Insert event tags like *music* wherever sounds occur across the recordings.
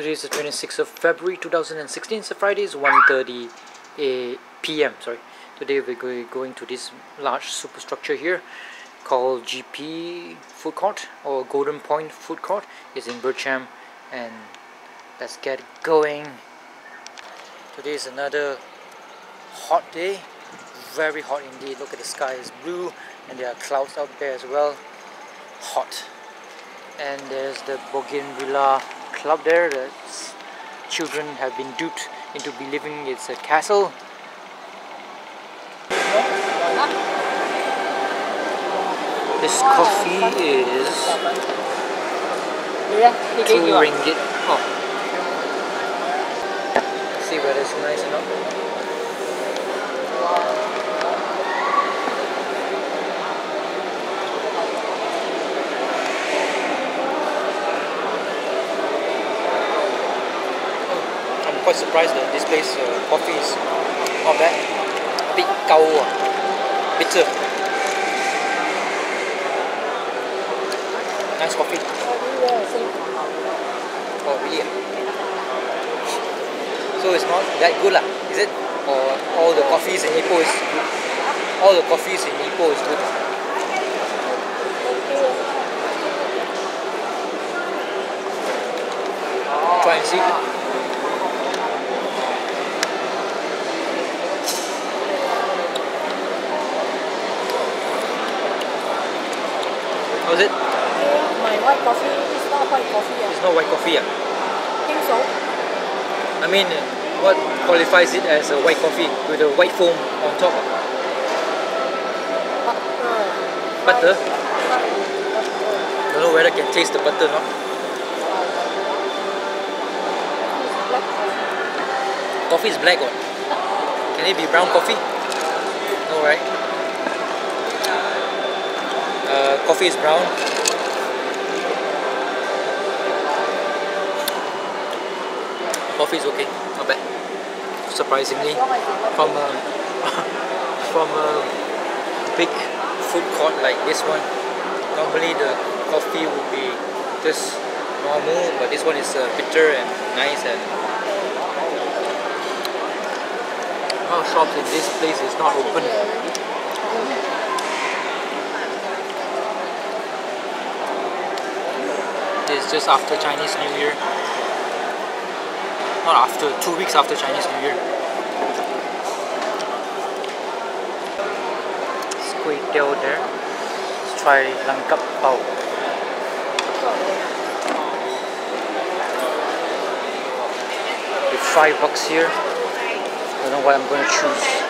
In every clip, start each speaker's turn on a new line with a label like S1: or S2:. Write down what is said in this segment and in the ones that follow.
S1: Today is the 26th of February 2016. It's a Friday. It's 1.30 a eh, p.m. Sorry. Today we're going to this large superstructure here called GP Food Court or Golden Point Food Court. It's in Bercham and let's get going. Today is another hot day. Very hot indeed. Look at the sky is blue and there are clouds out there as well. Hot. And there's the Bougainvillea club there that children have been duped into believing it's a castle. This coffee is two ringgit. Oh. See whether it's nice or not. I'm quite surprised that this place uh, coffee is not bad. A bit gao, ah, bitter. Nice coffee. Oh really? ah? So it's not that good lah, is it? Or all the coffees in Ipoh is good? All the coffees in Ipoh is good. Try and see. How's it?
S2: My white coffee is not white coffee. I
S1: It's not white coffee ah.
S2: think so.
S1: I mean, uh, what qualifies it as a white coffee with a white foam on top?
S2: Butter.
S1: Butter? Don't know whether can taste the butter or not.
S2: Coffee.
S1: Coffee is black or Can it be brown coffee? No, right? Uh, coffee is brown. Coffee is okay, not bad. Surprisingly, from a *laughs* from a big food court like this one, normally the coffee would be just normal, but this one is uh, bitter and nice and of shops in this place is not open. It's just after Chinese New Year. Not after, two weeks after Chinese New Year. Squid tail there. Let's try langkap bao. With five bucks here. I don't know what I'm going to choose.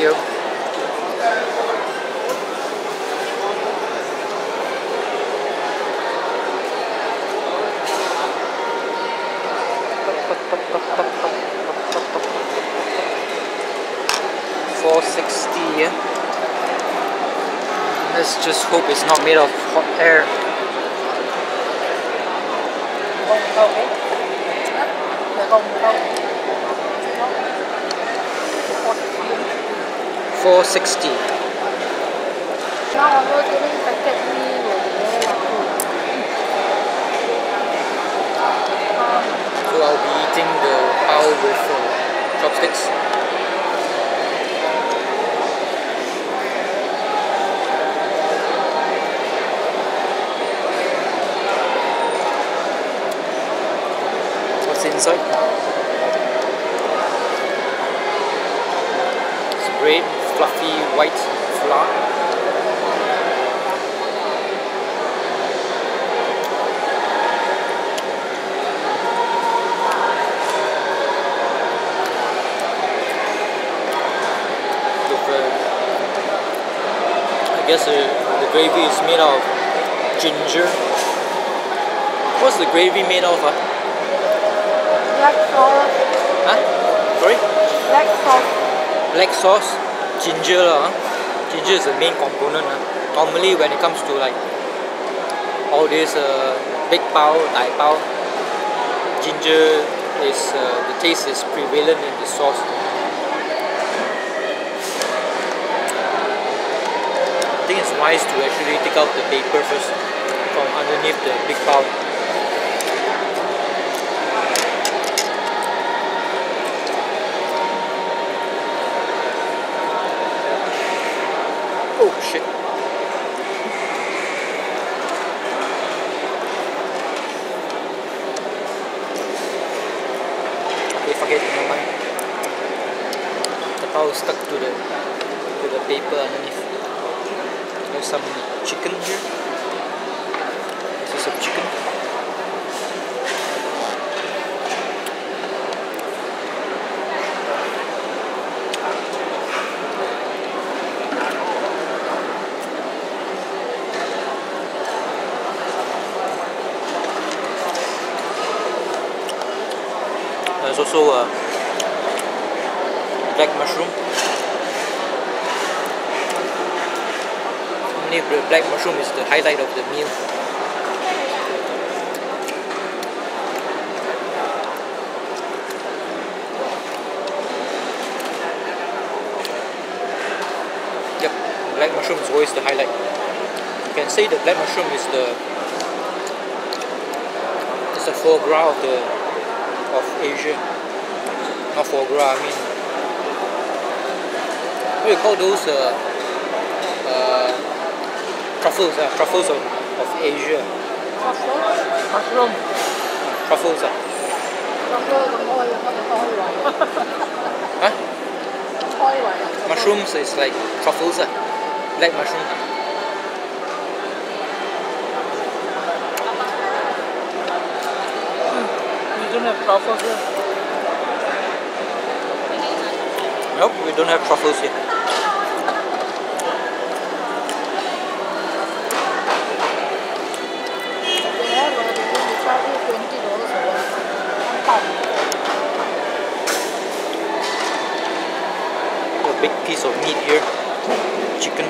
S1: You. Four sixty. Let's just hope it's not made of hot air.
S2: bông 460.
S1: So I'll be eating the pao with uh, chopsticks. Guess uh, the gravy is made out of ginger. What's the gravy made of? Uh?
S2: Black sauce.
S1: Huh? Sorry?
S2: Black sauce.
S1: black sauce, ginger ah. Ginger is the main component. ah. Normally when it comes to like all this uh, big bao, dai bao, ginger is uh, the taste is prevalent in the sauce. I think it's wise to actually take out the paper first from underneath the big bao. Oh shit. Okay, forget never mind. The is stuck to the to the paper underneath. There's some chicken here. This is some chicken. There's also a black mushroom. The black mushroom is the highlight of the meal. Yep, black mushroom is always the highlight. You can say the black mushroom is the it's the foie gras of the of Asia. Not foie gras, I mean what do you call those uh, uh, truffles, uh, truffles of, of Asia.
S2: Truffles? Mushroom.
S1: Truffles. Uh.
S2: Truffles of oil, the
S1: huh?
S2: Oil one.
S1: Mushrooms is like truffles, uh. black mushroom.
S2: We don't have truffles here?
S1: Nope, we don't have truffles here. Big piece of meat here. Chicken.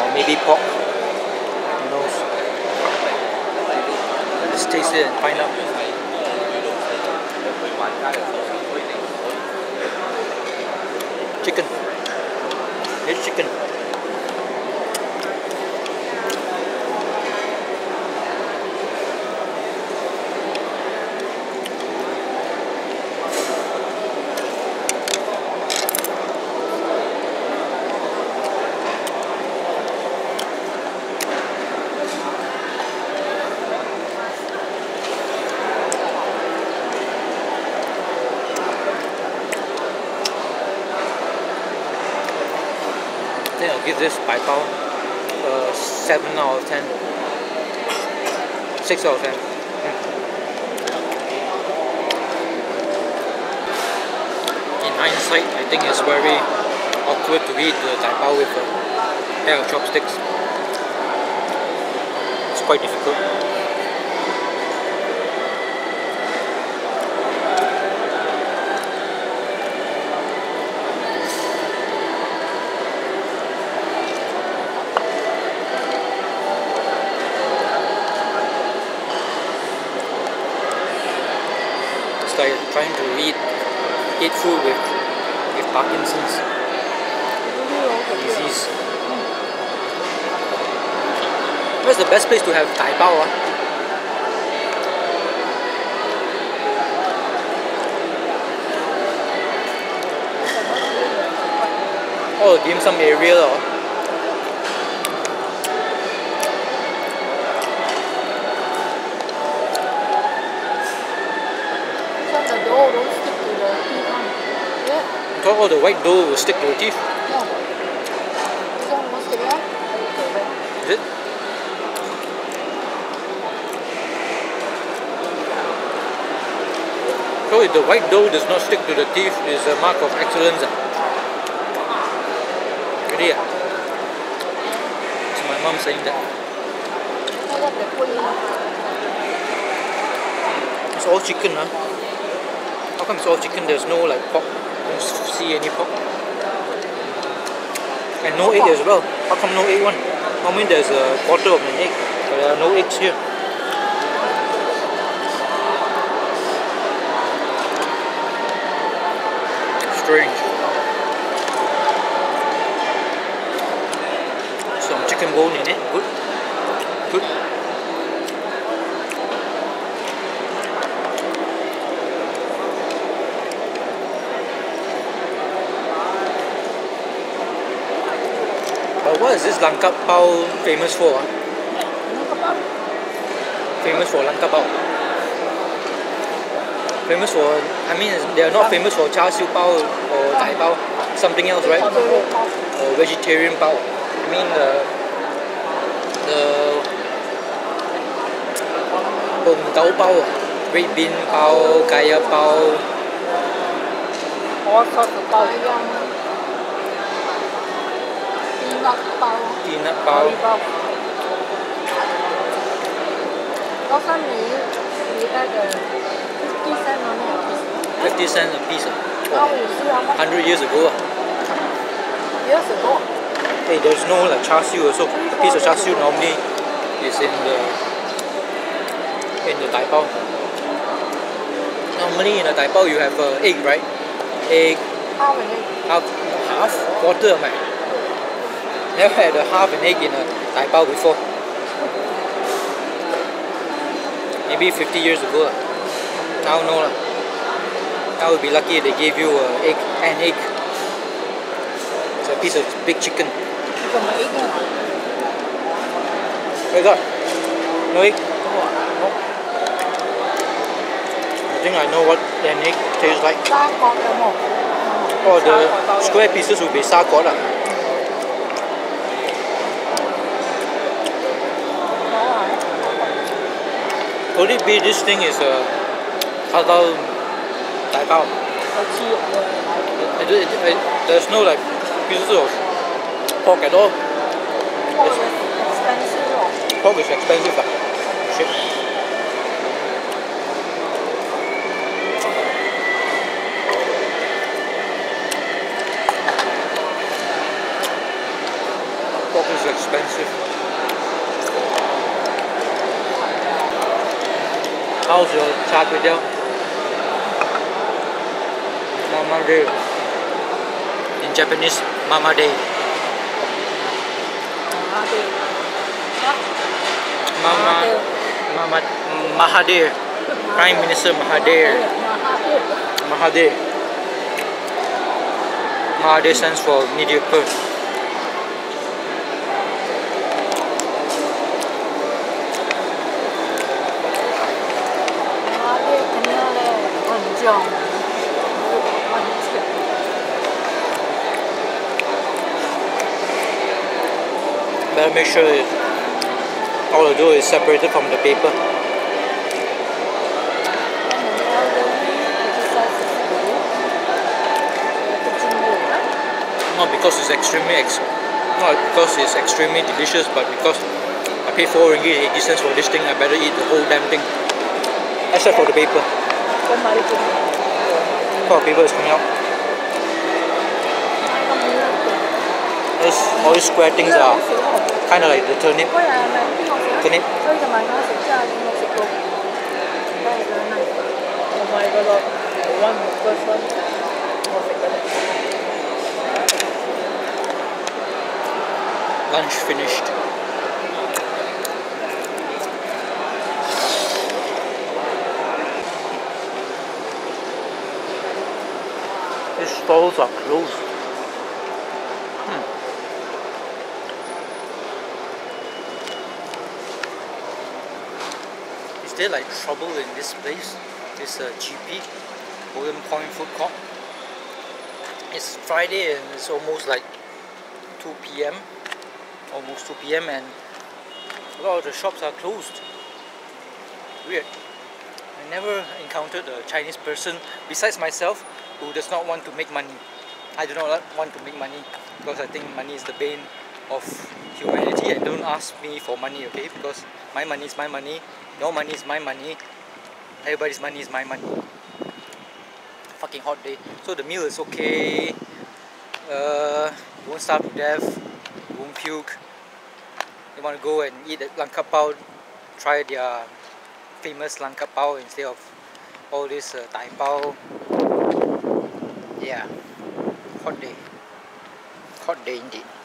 S1: Or maybe pork. Who knows? Let's taste it and find out. Chicken. It's chicken. Give this bai bao uh, 7 out of 10. 6 out of 10. Mm. In hindsight, I think it's very awkward to eat the bao with a pair of chopsticks. It's quite difficult. It's like trying to eat eat food with with Parkinson's disease. Where's the best place to have Dai Bao? Ah? Oh, dim sum area. Oh. All the white dough will stick to the teeth.
S2: No. This
S1: it? So if the white dough does not stick to the teeth, is a mark of excellence. ah. Really? ah? It's my mom saying that. It's all chicken, huh? How come it's all chicken? There's no like pork. See any pork. And no egg as well. How come no egg one? Normally there's a quarter of an egg, but there are no eggs here. Strange. Some chicken bone in it. Good. Good. Is this Langkap Bao famous for? ah? Famous for Langkap Bao. Famous for, I mean, they are not famous for char siu bao or tai bao, something else, right? Or vegetarian bao. I mean, the the bông gấu bao, red bean bao, kaya bao,
S2: All sorts of bao. peanut bowl.
S1: Peanut
S2: bowl. Offer me the 50 cents on it.
S1: 50 cents a piece.
S2: Wow. Oh,
S1: 100 years ago.
S2: Years ago?
S1: Hey, there's no like char siu also. A piece of char siu normally is in the in the dai bao. Normally in a tai bao you have uh, egg, right? Egg.
S2: How many?
S1: Half, half quarter, man. Never had a half an egg in a dai bao before. Maybe 50 years ago. Now no. Now would be lucky if they gave you a egg, an egg. It's a piece of big chicken.
S2: Chỉ còn mấy cái
S1: got? No egg? I think I know what an egg tastes like.
S2: Ba con là một.
S1: Oh, the square pieces will be sa Could it be this thing is a halal dai bao?
S2: Rồi chiều rồi.
S1: I do- it- I- There's no like pieces of pork at all.
S2: Pork is expensive.
S1: Pork is expensive. ah. Shit. Pork is expensive. How's your char kway teow? Mama day. In Japanese, Mama day.
S2: À, thì đó.
S1: Mama, Mama, Mahathir, Prime Minister Mahathir,
S2: Mahathir.
S1: Mahathir. Mahathir stands for mediocre. Better make sure that all the dough is separated from the paper. Not because it's extremely ex- not because it's extremely delicious, but because I paid four ringgit and eighty cents for this thing. I better eat the whole damn thing, except for the paper. Oh, paper is coming out. All these square things are kind of like the turnip.
S2: Có là mày biết học sữa.
S1: Turnip.
S2: Tôi thì mày nói sữa cha nhưng mà sữa luôn. Đây là cái này. Oh my god, the one the first one. Was it good?
S1: Lunch finished. These stalls are closed. Hmm. Is there like trouble in this place? This uh, GP, Golden Point Food Court? it's Friday and it's almost like 2 p.m. almost 2 p.m. and a lot of the shops are closed weird I never encountered a Chinese person besides myself who does not want to make money I do not want to make money because I think money is the bane of humanity and don't ask me for money okay? Because my money is my money your money is my money everybody's money is my money. Fucking hot day. So the meal is okay. Uh, won't starve to death won't puke. You want to go and eat at Lang Pao try their famous Lang Pao instead of all this uh, Tai Pao yeah. Hot day. Hot day indeed